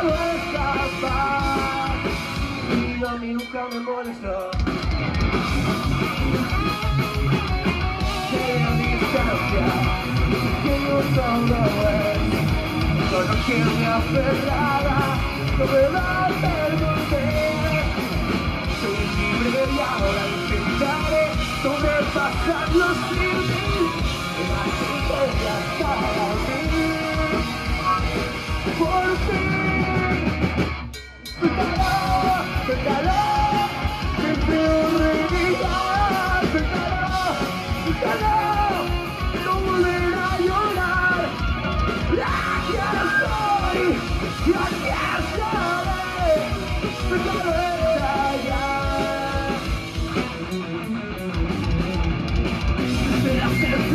déjalo escapar. Y a mí nunca me molestó. Que la distancia, que yo solo es. Solo que me aferrara, no me va a perder. Soy libre y ahora intentaré sobrepasar los límites.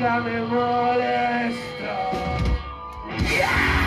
nunca me molesta. Yeah!